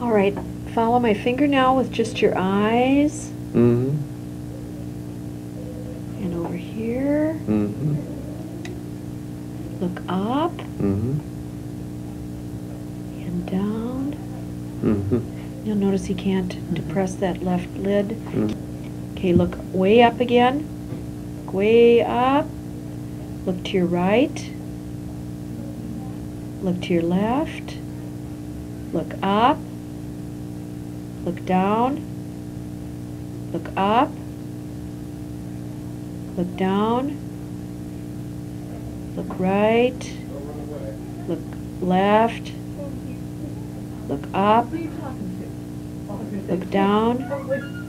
All right, follow my finger now with just your eyes. Mm-hmm. And over here, Mm-hmm. look up Mm-hmm. and down. Mm-hmm. You'll notice he can't depress that left lid. Mm. Okay, look way up again. Look way up. Look to your right. Look to your left. Look up. Look down. Look up. Look down. Look right. Look left. Look up. Look down.